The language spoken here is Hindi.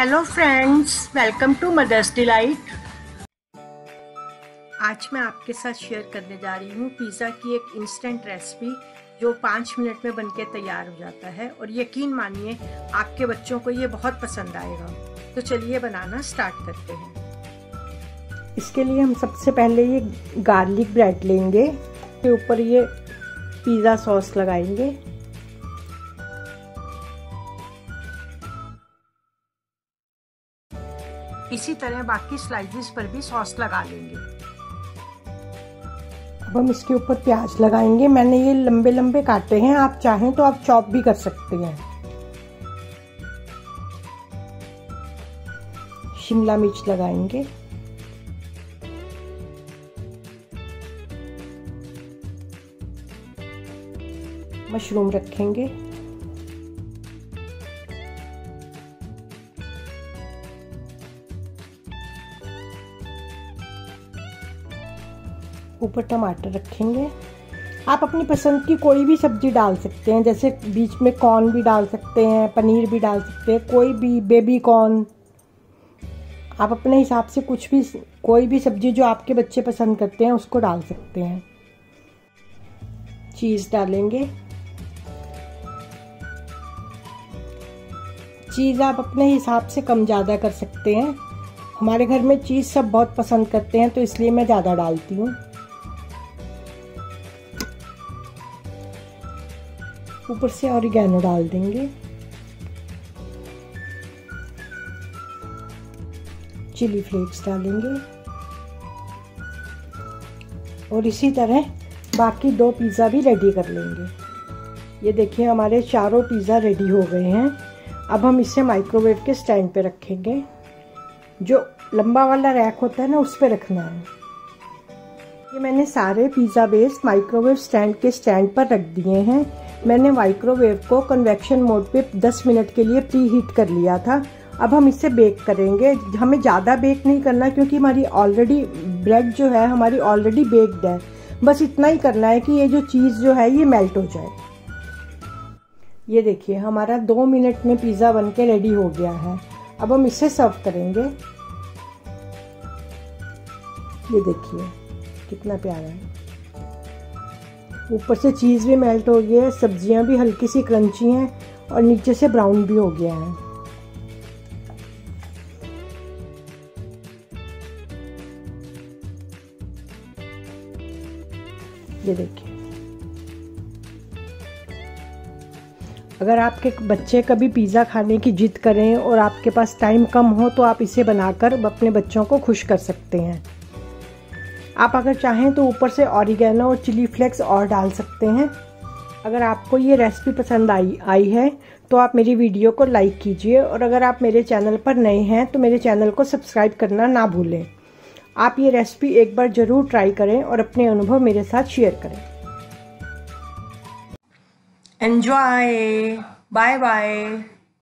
Hello friends welcome to mother's delight आज मैं आपके साथ शेयर करने जा रही हूँ पिज़्ज़ा की एक इंस्टेंट रेसिपी जो पाँच मिनट में बनके तैयार हो जाता है और यकीन मानिए आपके बच्चों को ये बहुत पसंद आएगा। तो चलिए बनाना स्टार्ट करते हैं। इसके लिए हम सबसे पहले ये गार्लिक ब्रेड लेंगे के ऊपर ये पिज़्ज़ा सॉस लगाएँगे। इसी तरह बाकी स्लाइसेस पर भी सॉस लगा लेंगे। अब हम इसके ऊपर प्याज लगाएँगे। मैंने ये लंबे लंबे काटे हैं। आप चाहें तो आप चॉप भी कर सकते हैं। शिमला मिर्च लगाएँगे। मशरूम रखेंगे। ऊपर टमाटर रखेंगे। आप अपनी पसंद की कोई भी सब्ज़ी डाल सकते हैं, जैसे बीच में कॉर्न भी डाल सकते हैं, पनीर भी डाल सकते हैं, कोई भी बेबी कॉर्न आप अपने हिसाब से कुछ भी कोई भी सब्ज़ी जो आपके बच्चे पसंद करते हैं, उसको डाल सकते हैं। चीज़ डालेंगे। चीज़ आप अपने हिसाब से कम ज़्यादा कर सकते हैं। हमारे घर में चीज़ सब बहुत पसंद करते हैं तो इसलिए मैं ज़्यादा डालती हूँ। ऊपर से ऑरिगेनो डाल देंगे। चिली फ्लेक्स डालेंगे। और इसी तरह बाकी दो पिज़्ज़ा भी रेडी कर लेंगे। ये देखिए, हमारे चारों पिज़्ज़ा रेडी हो गए हैं। अब हम इसे माइक्रोवेव के स्टैंड पे रखेंगे। जो लंबा वाला रैक होता है ना, उस पर रखना है। ये मैंने सारे पिज़्ज़ा बेस माइक्रोवेव स्टैंड के स्टैंड पर रख दिए हैं। मैंने माइक्रोवेव को कन्वेक्शन मोड पे 10 मिनट के लिए प्री हीट कर लिया था। अब हम इसे बेक करेंगे। हमें ज़्यादा बेक नहीं करना क्योंकि हमारी ऑलरेडी ब्रेड जो है, हमारी ऑलरेडी बेक्ड है। बस इतना ही करना है कि ये जो चीज़ जो है, ये मेल्ट हो जाए। ये देखिए, हमारा दो मिनट में पिज़्ज़ा बन के रेडी हो गया है। अब हम इसे सर्व करेंगे। ये देखिए, कितना प्यारा है। ऊपर से चीज़ भी मेल्ट हो गया है, सब्ज़ियाँ भी हल्की सी क्रंची हैं और नीचे से ब्राउन भी हो गया है। ये देखिए। अगर आपके बच्चे कभी पिज़्ज़ा खाने की जिद करें और आपके पास टाइम कम हो तो आप इसे बनाकर अपने बच्चों को खुश कर सकते हैं। आप अगर चाहें तो ऊपर से ऑरिगेनो और चिली फ्लेक्स और डाल सकते हैं। अगर आपको ये रेसिपी पसंद आई आई है तो आप मेरी वीडियो को लाइक कीजिए और अगर आप मेरे चैनल पर नए हैं तो मेरे चैनल को सब्सक्राइब करना ना भूलें। आप ये रेसिपी एक बार ज़रूर ट्राई करें और अपने अनुभव मेरे साथ शेयर करें। Enjoy bye bye